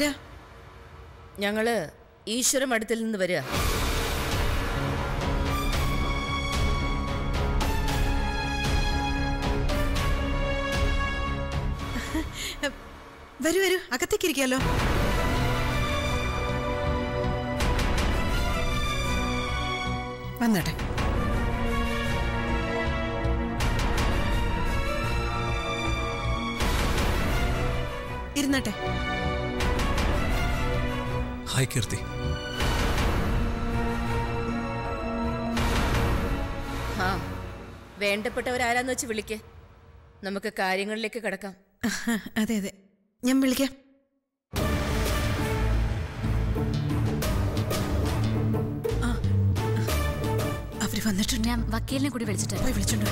ആരാ? ഞങ്ങൾ ഈശ്വര മഠത്തിൽ നിന്ന് വരിക. വരൂ വരൂ. അകത്തേക്കിരിക്കാലോ വന്നട്ടെ. ഇരുന്നട്ടെ. ഹായ് കീർത്തി. വേണ്ടപ്പെട്ടവരാരാന്ന് വെച്ച് വിളിക്ക്. നമുക്ക് കാര്യങ്ങളിലേക്ക് കടക്കാം. അതെ അതെ. ഞാൻ വിളിക്കാം. വന്നിട്ടുണ്ട്. ഞാൻ വക്കീലിനെ കൂടി വിളിച്ചിട്ട്. പോയി വിളിച്ചോണ്ട്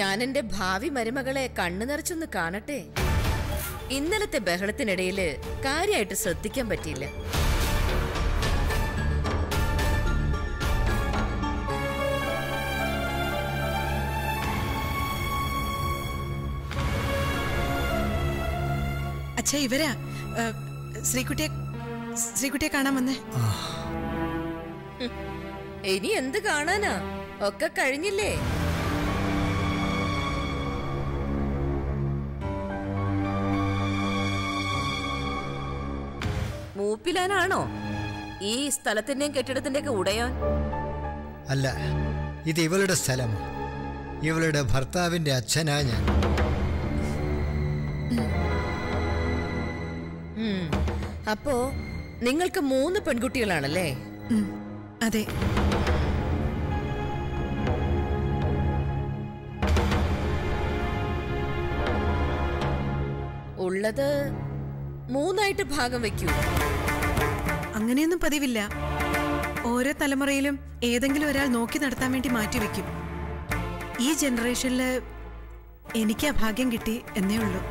ഞാൻ എന്റെ ഭാവി മരുമകളെ കണ്ണു നിറച്ചൊന്ന് കാണട്ടെ? ഇന്നലത്തെ ബഹളത്തിനിടയിൽ കാര്യമായിട്ട് ശ്രദ്ധിക്കാൻ പറ്റിയില്ല. അച്ഛാ ഇവരാ. ശ്രീകുട്ടിയെ ശ്രീകുട്ടിയെ കാണാൻ വന്നേ. ഇനി എന്ത് കാണാനാ? ഒക്കെ കഴിഞ്ഞില്ലേ? മൂപ്പിലാനാണോ ഈ സ്ഥലത്തിന്റെയും കെട്ടിടത്തിന്റെയൊക്കെ ഉടയോൻ അല്ല ഇത് ഇവളുടെ സ്ഥലം. ഇവളുടെ ഭർത്താവിന്റെ അച്ഛനാ ഞാൻ. അപ്പോ നിങ്ങൾക്ക് മൂന്ന് പെൺകുട്ടികളാണല്ലേ? അതെ. ഉള്ളത് മൂന്നായിട്ട് ഭാഗം വെക്കൂ. അങ്ങനെയൊന്നും പതിവില്ല. ഓരോ തലമുറയിലും ഏതെങ്കിലും ഒരാൾ നോക്കി നടത്താൻ വേണ്ടി മാറ്റിവെക്കും ഈ ജനറേഷനിൽ എനിക്ക് ആ ഭാഗ്യം കിട്ടി എന്നേ ഉള്ളൂ.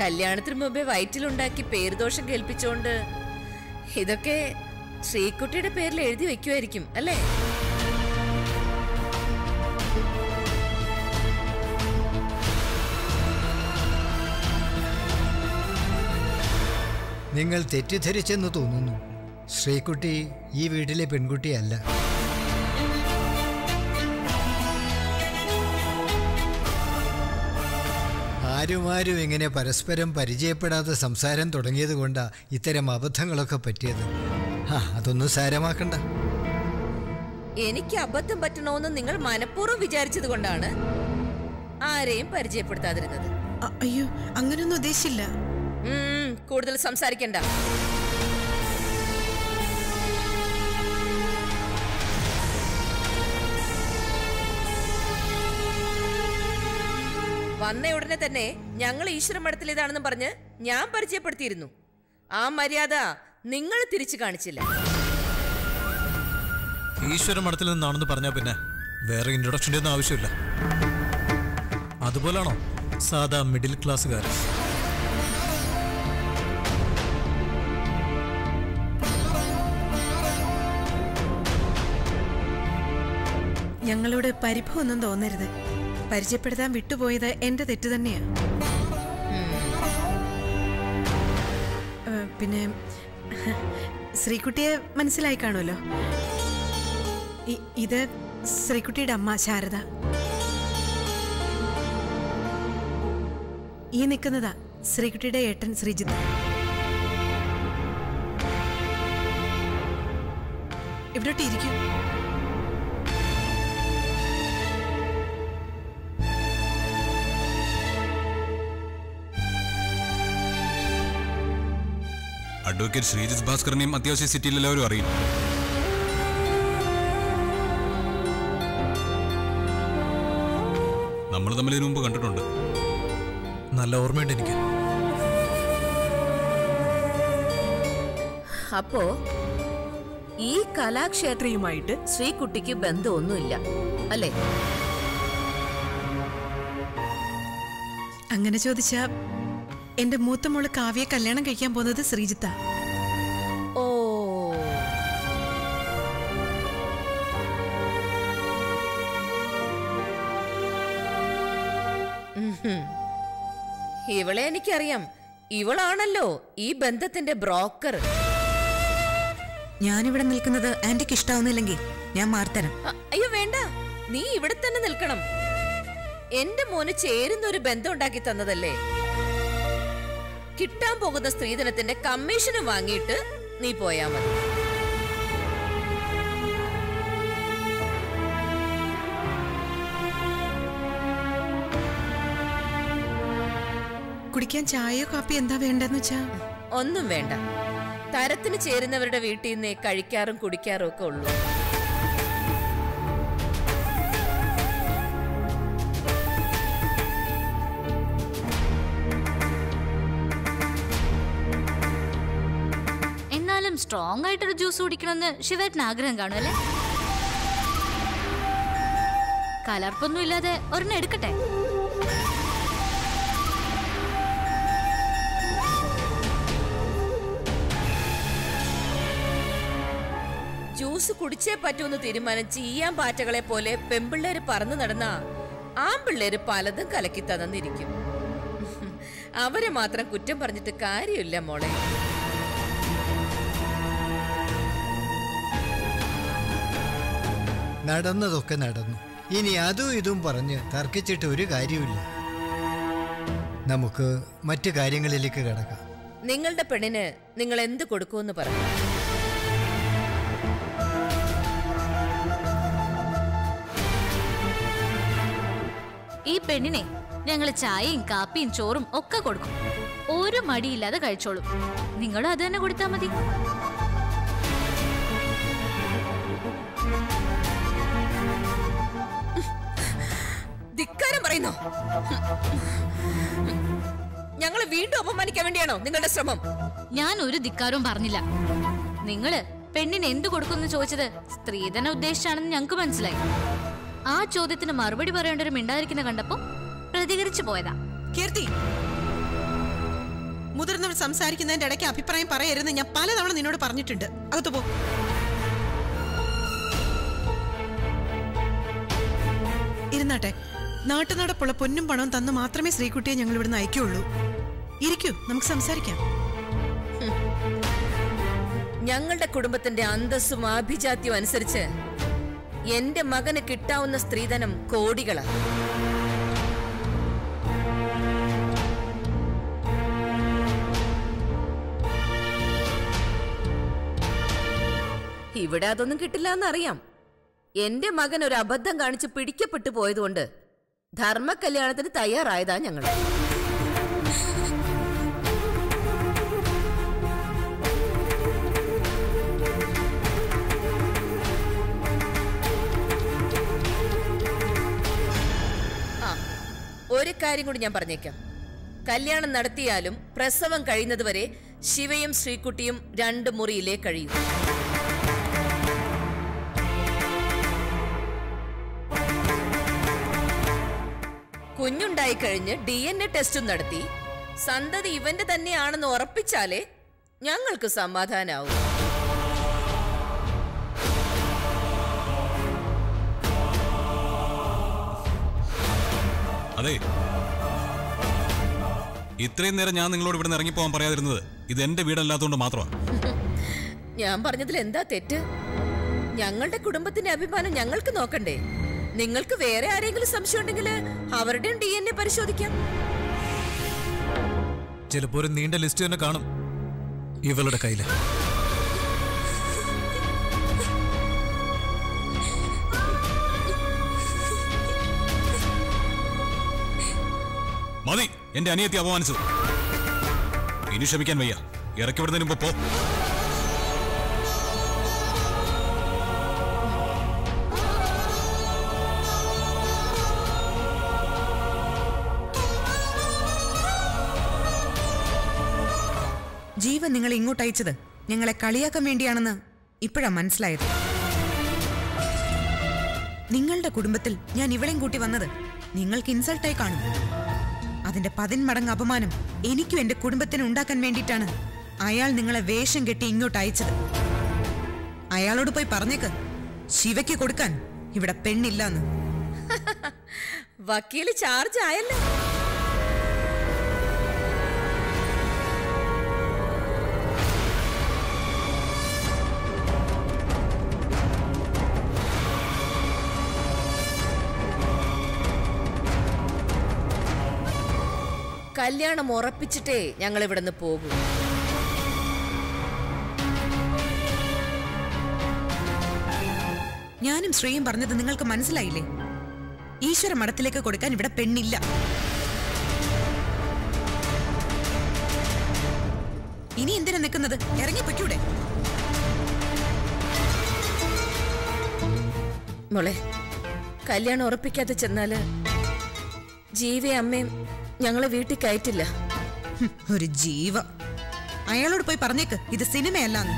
കല്യാണത്തിന് മുമ്പേ വയറ്റിലുണ്ടാക്കി പേരുദോഷം കേൾപ്പിച്ചോണ്ട് ഇതൊക്കെ ശ്രീകുട്ടിയുടെ പേരിൽ എഴുതി വെക്കുമായിരിക്കും അല്ലേ? നിങ്ങൾ തെറ്റിദ്ധരിച്ചെന്ന് തോന്നുന്നു. ശ്രീകുട്ടി ഈ വീട്ടിലെ പെൺകുട്ടിയല്ല. ആരുമാരും ഇങ്ങനെ പരസ്പരം പരിചയപ്പെടാതെ സംസാരം തുടങ്ങിയത് കൊണ്ടാണ് ഇത്തരം അബദ്ധങ്ങളൊക്കെ പറ്റിയത്. അതൊന്നും സാരമാക്കണ്ട. എനിക്ക് അബദ്ധം പറ്റണോന്ന് നിങ്ങൾ മനഃപൂർവം വിചാരിച്ചത് കൊണ്ടാണ് ആരെയും പരിചയപ്പെടുത്താതിരുന്നത്. അയ്യോ അങ്ങനെയൊന്നും ഉദ്ദേശിച്ചില്ല. കൂടുതൽ സംസാരിക്കണ്ട. വന്ന ഉടനെ തന്നെ ഞങ്ങൾ ഈശ്വര മഠത്തിലേതാണെന്ന് പറഞ്ഞ് ഞാൻ പരിചയപ്പെടുത്തിയിരുന്നു. ആ മര്യാദ നിങ്ങൾ തിരിച്ചു കാണിച്ചില്ല. ഈശ്വര മഠത്തിൽ നിന്നാണെന്ന് പറഞ്ഞാ പിന്നെ വേറെ ഇൻട്രൊഡക്ഷന്റെ ഒന്നും ആവശ്യമില്ല. അതുപോലാണോ? സാധാ മിഡിൽ ക്ലാസ്സുകാർ ഞങ്ങളോട് പരിഭവമൊന്നും തോന്നരുത്. പരിചയപ്പെടുത്താൻ വിട്ടുപോയത് എന്റെ തെറ്റ് തന്നെയാ. ഏ, പിന്നെ ശ്രീകുട്ടിയെ മനസ്സിലായി കാണുമല്ലോ. ഇത് ശ്രീകുട്ടിയുടെ അമ്മ ശാരദ. ഈ നിൽക്കുന്നതാ ശ്രീകുട്ടിയുടെ ഏട്ടൻ ശ്രീജിത്ത്. ഇവിടോട്ട് ഇരിക്കൂ അഡ്വക്കേറ്റ് ശ്രീജിത് ഭാസ്കറിനെയും അത്യാവശ്യ സിറ്റിയിൽ എല്ലാവരും അറിയും. നമ്മൾ തമ്മിൽ ഇതിനു മുമ്പ് കണ്ടിട്ടുണ്ട്. നല്ല ഓർമ്മയുണ്ട് എനിക്ക്. അപ്പോ ഈ കലാക്ഷേത്രയുമായിട്ട് ശ്രീകുട്ടിക്ക് ബന്ധമൊന്നുമില്ല അല്ലേ? അങ്ങനെ ചോദിച്ച എന്റെ മൂത്ത മോൾ കാവ്യെ കല്യാണം കഴിക്കാൻ പോകുന്നത് ശ്രീജിത്ത. ഇവളെ എനിക്കറിയാം. ഇവളാണല്ലോ ഈ ബന്ധത്തിന്റെ ബ്രോക്കർ. ഞാനിവിടെ നിൽക്കുന്നത് ആന്റിക്ക് ഇഷ്ടാവുന്നില്ലെങ്കിൽ ഞാൻ മാറിത്തരാം. അയ്യോ വേണ്ട. നീ ഇവിടെ തന്നെ നിൽക്കണം. എന്റെ മോന് ചേരുന്ന ഒരു ബന്ധം ഉണ്ടാക്കി തന്നതല്ലേ? കിട്ടാൻ പോകുന്ന സ്ത്രീധനത്തിന്റെ കമ്മീഷനും വാങ്ങിയിട്ട് നീ പോയാ മതി. കുടിക്കാൻ ചായയോ കാപ്പി എന്താ വേണ്ടെന്ന് വെച്ചാ? ഒന്നും വേണ്ട. തരത്തിന് ചേരുന്നവരുടെ വീട്ടിൽ നിന്ന് കഴിക്കാറും കുടിക്കാറും ഒക്കെ ഉള്ളൂ. എന്നാലും സ്ട്രോങ് ആയിട്ടൊരു ജ്യൂസ് കുടിക്കണമെന്ന് ശിവേട്ടന് ആഗ്രഹം കാണുമല്ലേ കലർപ്പൊന്നും ഇല്ലാതെ ഒരെണ്ണം എടുക്കട്ടെ? ജ്യൂസ് കുടിച്ചേ പറ്റൂന്ന് തീരുമാനിച്ച് ഈയാൻ പാറ്റകളെ പോലെ പെമ്പിള്ളേര് പറന്നു നടന്ന ആമ്പിള്ളേര് പലതും കലക്കി തന്നിരിക്കും. അവരെ മാത്രം കുറ്റം പറഞ്ഞിട്ട് കാര്യമില്ല മോളെ. നടന്നതൊക്കെ നടന്നു. ഇനി അതും ഇതും പറഞ്ഞ് തർക്കിച്ചിട്ട് ഒരു കാര്യമില്ല നമുക്ക് മറ്റു കാര്യങ്ങളിലേക്ക് കടക്കാം. നിങ്ങളുടെ പെണ്ണിന് നിങ്ങൾ എന്ത് കൊടുക്കുമെന്ന് പറഞ്ഞു പെണ്ണിനെ ഞങ്ങൾ ചായയും കാപ്പിയും ചോറും ഒക്കെ കൊടുക്കും. ഒരു മടിയില്ലാതെ കഴിച്ചോളും. നിങ്ങളും അത് തന്നെ കൊടുത്താൽ മതി. ധിക്കാരം പറയുന്നോ? ഞങ്ങളെ വീണ്ടും അപമാനിക്കാൻ വേണ്ടിയാണോ നിങ്ങളുടെ ശ്രമം? ഞാൻ ഒരു ധിക്കാരവും പറഞ്ഞില്ല. നിങ്ങൾ പെണ്ണിന് എന്തു കൊടുക്കുമെന്ന് ചോദിച്ചത് സ്ത്രീധന ഉദ്ദേശിച്ചാണെന്ന് ഞങ്ങൾക്ക് മനസ്സിലായി. ആ ചോദ്യത്തിന് മറുപടി പറയേണ്ട ഒരു മിണ്ടാതിരിക്കുന്ന കണ്ടപ്പോ പ്രതികരിച്ചു പോയതാ. കീർത്തി മുതിർന്നവർ സംസാരിക്കുന്നതിന്റെ ഇടയ്ക്ക് അഭിപ്രായം പറയരുത് ഞാൻ പലതവണ നിന്നോട് പറഞ്ഞിട്ടുണ്ട്. അകത്ത് പോ. ഇരുന്നാട്ടെ നാട്ടുനടപ്പുള്ള പൊന്നും പണവും തന്ന് മാത്രമേ ശ്രീകുട്ടിയെ ഞങ്ങൾ ഇവിടുന്ന് അയക്കുള്ളൂ ഇരിക്കൂ നമുക്ക് സംസാരിക്കാം. ഞങ്ങളുടെ കുടുംബത്തിന്റെ അന്തസ്സും ആഭിജാത്യവും അനുസരിച്ച് എന്റെ മകന് കിട്ടാവുന്ന സ്ത്രീധനം കോടികളാണ് ഇവിടെ അതൊന്നും കിട്ടില്ല എന്നറിയാം എന്റെ മകൻ ഒരു അബദ്ധം കാണിച്ച് പിടിക്കപ്പെട്ടു പോയതുകൊണ്ട് ധർമ്മ കല്യാണത്തിന് തയ്യാറായതാ ഞങ്ങൾ. കാര്യം കൂടി ഞാൻ പറഞ്ഞേക്കാം. കല്യാണം നടത്തിയാലും പ്രസവം കഴിയുന്നതുവരെ ശിവയും ശ്രീകുട്ടിയും രണ്ട് മുറിയിലേ കഴിയും. കുഞ്ഞുണ്ടായി കഴിഞ്ഞ് ഡി എൻ എ ടെസ്റ്റും നടത്തി. സന്തതി ഇവന്റെ തന്നെയാണെന്ന് ഉറപ്പിച്ചാലേ ഞങ്ങൾക്ക് സമാധാനാവും. അതെ ഇത്രയും നേരം ഞാൻ നിങ്ങളോട് ഇവിടെ ഇവിടുന്ന് ഇറങ്ങിപ്പോകാൻ പറയാതിരുന്നത് ഇത് എന്റെ വീടല്ലാത്തതുകൊണ്ട് മാത്രമാണ്. ഞാൻ പറഞ്ഞതിൽ എന്താ തെറ്റ്? ഞങ്ങളുടെ കുടുംബത്തിന്റെ അഭിമാനം ഞങ്ങൾക്ക് നോക്കണ്ടേ? നിങ്ങൾക്ക് വേറെ ആരെങ്കിലും സംശയം ഉണ്ടെങ്കിൽ അവരുടെയും ഡി എൻ എ പരിശോധിക്കാം. ചിലപ്പോ ഒരു നീണ്ട ലിസ്റ്റ് തന്നെ കാണും ഇവളുടെ കയ്യിൽ. മതി. എന്റെ അനിയത്തി അപമാനിച്ചു ഇനി ക്ഷമിക്കാൻ വയ്യ. ഇറക്കി വിടുന്നതിന് മുമ്പ് പോ. ജീവൻ നിങ്ങൾ ഇങ്ങോട്ട് അയച്ചത് ഞങ്ങളെ കളിയാക്കാൻ വേണ്ടിയാണെന്ന് ഇപ്പോഴാ മനസ്സിലായത്. നിങ്ങളുടെ കുടുംബത്തിൽ ഞാൻ ഇവളെയും കൂട്ടി വന്നത് നിങ്ങൾക്ക് ഇൻസൾട്ടായി കാണുന്നു അതിന്റെ പതിന്മടങ്ങ് അപമാനം എനിക്കും എന്റെ കുടുംബത്തിനും ഉണ്ടാക്കാൻ വേണ്ടിയിട്ടാണ് അയാൾ നിങ്ങളെ വേഷം കെട്ടി ഇങ്ങോട്ട് അയച്ചത്. അയാളോട് പോയി പറഞ്ഞേക്ക്. ശിവയ്ക്ക് കൊടുക്കാൻ ഇവിടെ പെണ്ണില്ലാന്ന്. വക്കീൽ ചാർജ് ആയല്ലോ. കല്യാണം ഉറപ്പിച്ചിട്ടേ ഞങ്ങൾ ഇവിടുന്ന് പോകും. ഞാനും ശ്രീയും പറഞ്ഞത് നിങ്ങൾക്ക് മനസ്സിലായില്ലേ? ഈശ്വര മഠത്തിലേക്ക് കൊടുക്കാൻ ഇവിടെ പെണ്ണില്ല. ഇനി എന്തിനാ നിൽക്കുന്നത്? ഇറങ്ങി പൊയ്ക്കൂടെ? മോളെ കല്യാണം ഉറപ്പിക്കാതെ ചെന്നാൽ ജീവയും അമ്മയും ഞങ്ങളെ വീട്ടിൽ കയറ്റില്ല. ഒരു ജീവ അയാളോട് പോയി പറഞ്ഞേക്ക് ഇത് സിനിമയല്ലാന്ന്.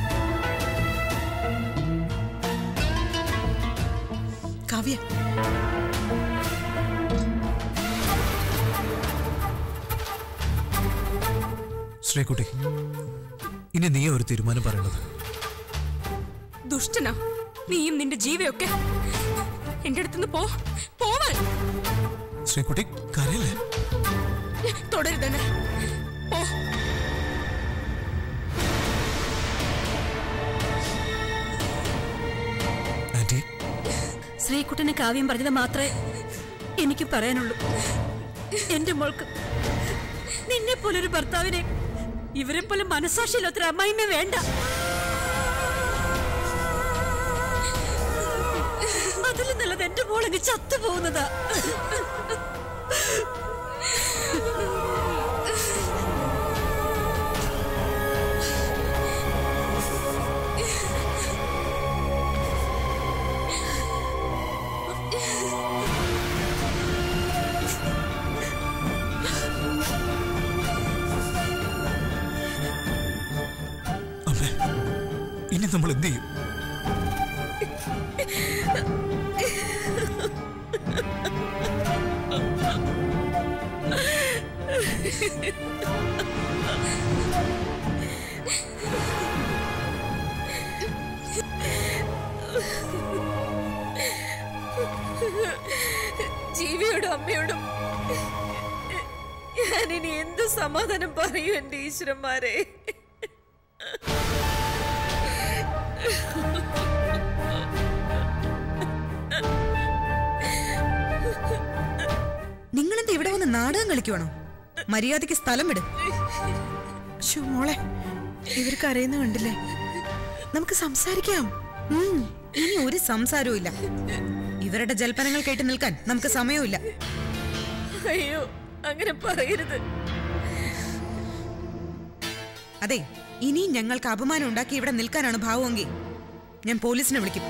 കാവ്യ. ശ്രീകുട്ടി ഇനി നീ ഒരു തീരുമാനം പറയണത് ദുഷ്ടനാ നീയും നിന്റെ ജീവയൊക്കെ. എന്റെ അടുത്തുനിന്ന് പോ പോവാൻ. ശ്രീകുട്ടി കരയല്ലേ? തുടരുതെന്നെ. ശ്രീകുട്ടന് കാവ്യം പറഞ്ഞത് മാത്രമേ എനിക്ക് പറയാനുള്ളൂ. എന്റെ മോൾക്ക് നിന്നെ പോലൊരു ഭർത്താവിനെ ഇവരെ പോലെ മനസാക്ഷിയില്ലാത്തൊരു അമ്മായിമ്മ വേണ്ട. അതിൽ നല്ലത് എന്റെ മോളങ്ങ് ചത്തുപോകുന്നതാ. ഇനി നമ്മൾ എന്ത് ചെയ്യും? അമ്മയോടും ഇനി എന്ത് സമാധാനം പറയൂ എന്റെ ഈശ്വരന്മാരെ? നിങ്ങളെന്താ ഇവിടെ വന്ന് നാടകം കളിക്കുവാണോ? മര്യാദയ്ക്ക് സ്ഥലം വിട്. മോളെ ഇവർക്ക് അറിയുന്ന കണ്ടില്ലേ? നമുക്ക് സംസാരിക്കാം. ഉം. ഇനി ഒരു സംസാരവും ഇല്ല ഇവരുടെ ജൽപ്പനങ്ങൾ കേട്ട് നിൽക്കാൻ നമുക്ക് സമയമില്ല. അയ്യോ അങ്ങനെ പറയരുത്. അതെ ഇനിയും ഞങ്ങൾക്ക് അപമാനം ഉണ്ടാക്കി ഇവിടെ നിൽക്കാനാണ് ഭാവമെങ്കിൽ ഞാൻ പോലീസിനെ വിളിക്കും.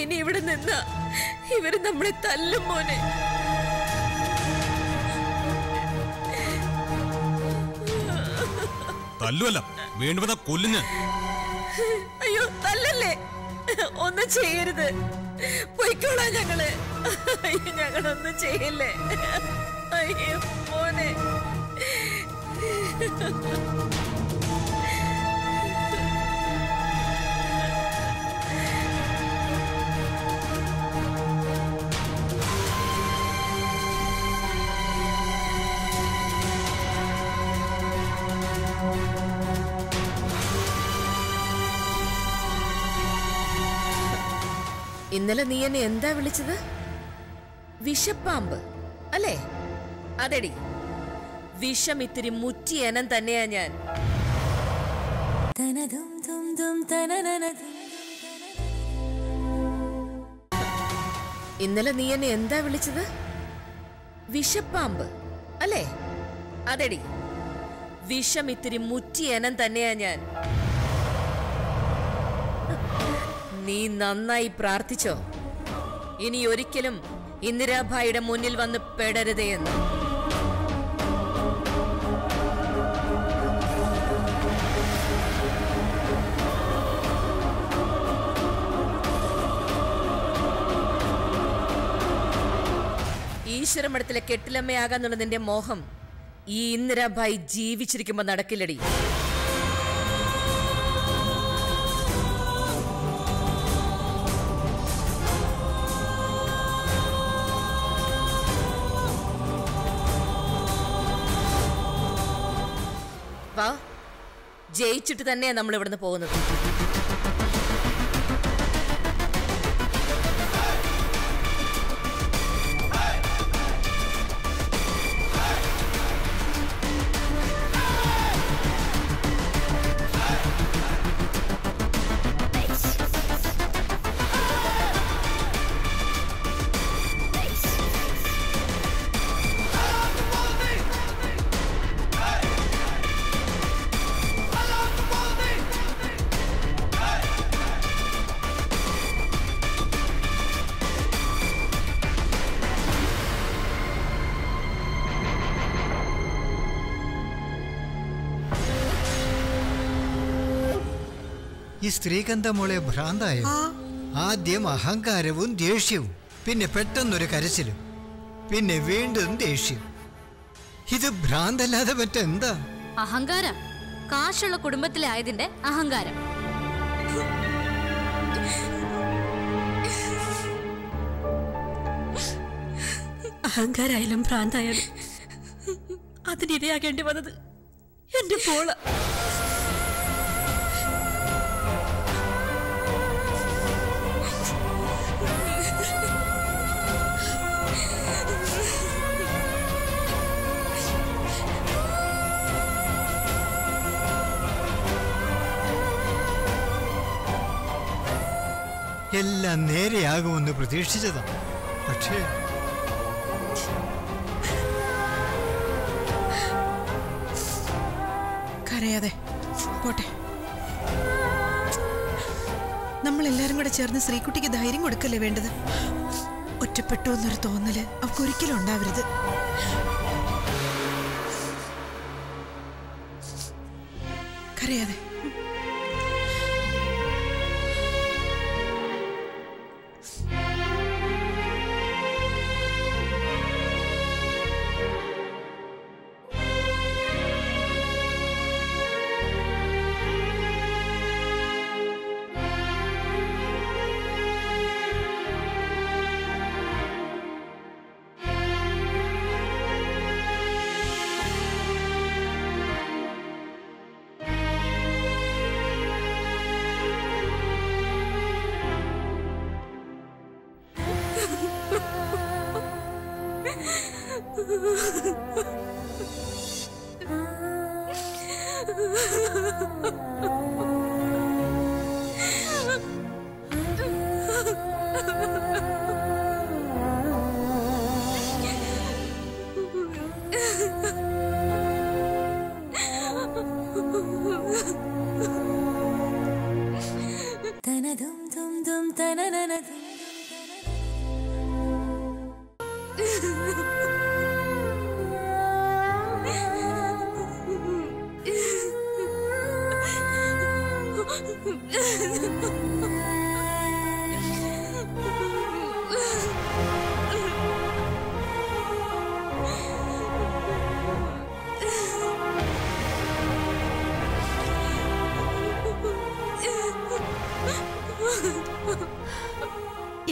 ഇനി ഇവിടെ നിന്ന ഇവർ നമ്മളെ തല്ലും മോനെ. തല്ലുമല്ല വേണ്ടുവന്ന കൊല്ലുന്ന. അയ്യോ തല്ലല്ലേ? ഒന്നും ചെയ്യരുത്. പൊയ്ക്കോളാം ഞങ്ങൾ. ഞങ്ങളൊന്നും ചെയ്യല്ലേ? അയ്യോ മോനെ. ഇന്നലെ നീ എന്നെ എന്താ വിളിച്ചത്? വിഷപ്പാമ്പ് അല്ലേ? അതെടി. വിഷം ഇത്തിരി മുറ്റിയനം തന്നെയാ ഞാൻ. ഇന്നലെ നീ എന്നെ എന്താ വിളിച്ചത്? വിഷപ്പാമ്പ് അല്ലേ? അതെടി. വിഷം ഇത്തിരി മുറ്റിയനം തന്നെയാ ഞാൻ. നീ നന്നായി പ്രാർത്ഥിച്ചോ? ഇനി ഒരിക്കലും ഇന്ദിരാഭായിയുടെ മുന്നിൽ വന്ന് പെടരുതേ എന്ന്. ഈശ്വരമഠത്തിലെ കെട്ടിലമ്മയാകാന്നുള്ള നിന്റെ മോഹം ഈ ഇന്ദിരാഭായി ജീവിച്ചിരിക്കുമ്പോ നടക്കില്ലടി. ജയിച്ചിട്ട് തന്നെയാണ് നമ്മൾ ഇവിടുന്ന് പോകുന്നത്. ഈ സ്ത്രീകന്ധ മോളെ ഭ്രാന്തായോ ആദ്യം അഹങ്കാരവും ദേഷ്യവും പിന്നെ പെട്ടെന്നൊരു കരച്ചിലും പിന്നെ വീണ്ടും ദേഷ്യം. ഇത് ഭ്രാന്തല്ലാതെ മറ്റെന്താ? അഹങ്കാരം. കാശുള്ള കുടുംബത്തിലായതിന്റെ അഹങ്കാരം. അഹങ്കാരായാലും ഭ്രാന്തായാലും അതിനിരയാകേണ്ടി വന്നത് എന്റെ പോള എല്ലാം നേരെയാകുമെന്ന് പ്രതീക്ഷിച്ചതാണ് പക്ഷേ കരയാതെ പോട്ടെ. നമ്മൾ എല്ലാരും കൂടെ ചേർന്ന് ശ്രീകുട്ടിക്ക് ധൈര്യം കൊടുക്കല്ലേ വേണ്ടത്? ഒറ്റപ്പെട്ടു എന്നൊരു തോന്നൽ അവർക്ക് ഒരിക്കലും ഉണ്ടാവരുത്. കരയാതെ.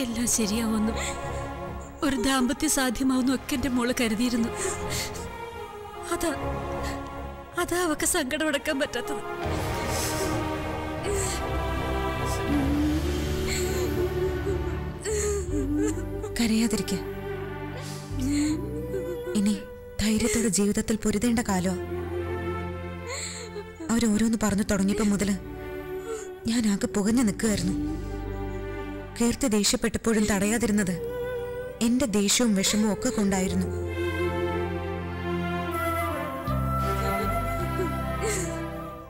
എല്ലാം ശരിയാവുന്നു ഒരു ദാമ്പത്യ സാധ്യമാവുന്നു ഒക്കെ എന്റെ മോൾ കരുതിയിരുന്നു. അതാ അതാ അവക്ക് സങ്കടമടക്കാൻ പറ്റാത്തത്. കരയാതിരിക്ക ഇനി ധൈര്യത്തോടെ ജീവിതത്തിൽ പൊരുതേണ്ട കാലോ. അവരോരോന്ന് പറഞ്ഞു തുടങ്ങിയപ്പോ മുതൽ ഞാൻ ആകെ പുകഞ്ഞു നിൽക്കുകയായിരുന്നു. കീർത്തി ദേഷ്യപ്പെട്ടപ്പോഴും തടയാതിരുന്നത് എന്റെ ദേഷ്യവും വിഷമവും ഒക്കെ കൊണ്ടായിരുന്നു.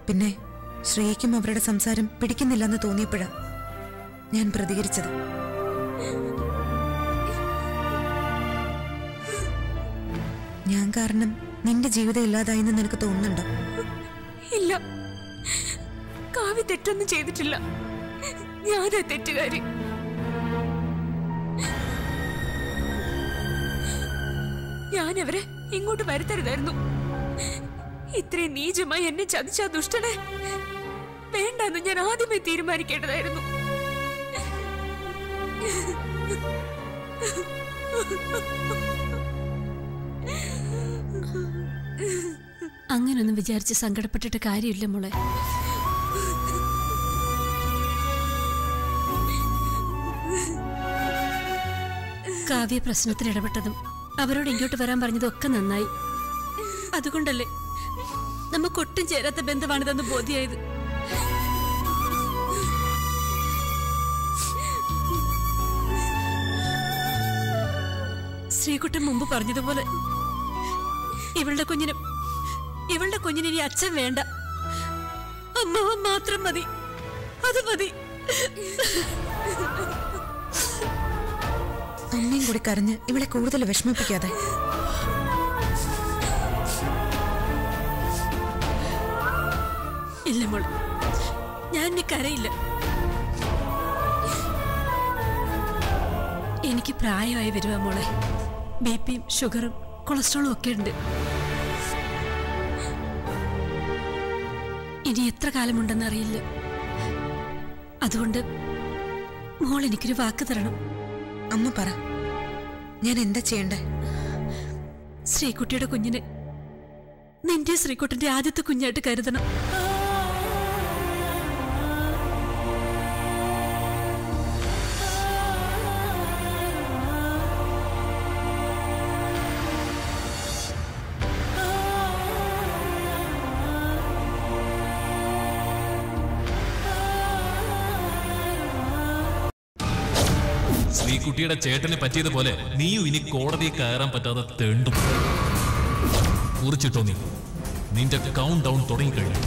പിന്നെ ശ്രേയയ്ക്കും അവരുടെ സംസാരം പിടിക്കുന്നില്ലെന്ന് തോന്നിയപ്പോഴാണ് ഞാൻ പ്രതികരിച്ചത്. ഞാൻ കാരണം നിന്റെ ജീവിതം ഇല്ലാതായെന്ന് നിനക്ക് തോന്നുന്നുണ്ടോ? ഇല്ല. കാവ്യ തെറ്റൊന്നും ചെയ്തിട്ടില്ല. ഞാനാ തെറ്റുകാരി. ഞാൻ അവരെ ഇങ്ങോട്ട് വരുത്തരുതായിരുന്നു. ഇത്രയും നീചമായി എന്നെ ചതിച്ച ദുഷ്ടനെ വേണ്ടെന്ന് ഞാൻ ആദ്യമേ തീരുമാനിക്കേണ്ടതായിരുന്നു. അങ്ങനൊന്നും വിചാരിച്ച് സങ്കടപ്പെട്ടിട്ട് കാര്യമില്ല മോളെ. കാവ്യ പ്രശ്നത്തിൽ ഇടപെട്ടതും അവരോട് ഇങ്ങോട്ട് വരാൻ പറഞ്ഞതും ഒക്കെ നന്നായി. അതുകൊണ്ടല്ലേ നമുക്കൊട്ടും ചേരാത്ത ബന്ധമാണിതെന്ന് ബോധ്യായത്. ശ്രീകുട്ടൻ മുമ്പ് പറഞ്ഞതുപോലെ ഇവളുടെ കുഞ്ഞിനും ഇവളുടെ കുഞ്ഞിന് ഇനി അച്ഛൻ വേണ്ട. അമ്മ മാത്രം മതി. അത് മതി. അമ്മയും കൂടി കരഞ്ഞ് ഇവളെ കൂടുതൽ വിഷമിപ്പിക്കാതെ. ഇല്ല മോൾ ഞാൻ ഇനി കരയില്ല. എനിക്ക് പ്രായമായി വരുവാ മോളെ. ബി പിയും ഷുഗറും കൊളസ്ട്രോളും ഒക്കെ ഉണ്ട്. ഇനി എത്ര കാലമുണ്ടെന്ന് അറിയില്ല. അതുകൊണ്ട് മോൾ എനിക്കൊരു വാക്ക് തരണം. അമ്മ പറ. ഞാൻ എന്താ ചെയ്യണ്ടേ? ശ്രീകുട്ടിയുടെ കുഞ്ഞിനെ നിന്റെ ശ്രീകുട്ടന്റെ ആദ്യത്തെ കുഞ്ഞായിട്ട് കരുതണം. ശ്രീകുട്ടിയുടെ ചേട്ടന് പറ്റിയതുപോലെ നീയും ഇനി കോടതി കയറാൻ പറ്റാതെ തേണ്ടും കുറിച്ചിട്ടോ നീ? നിന്റെ കൗണ്ട് ഡൗൺ തുടങ്ങിക്കഴിഞ്ഞു.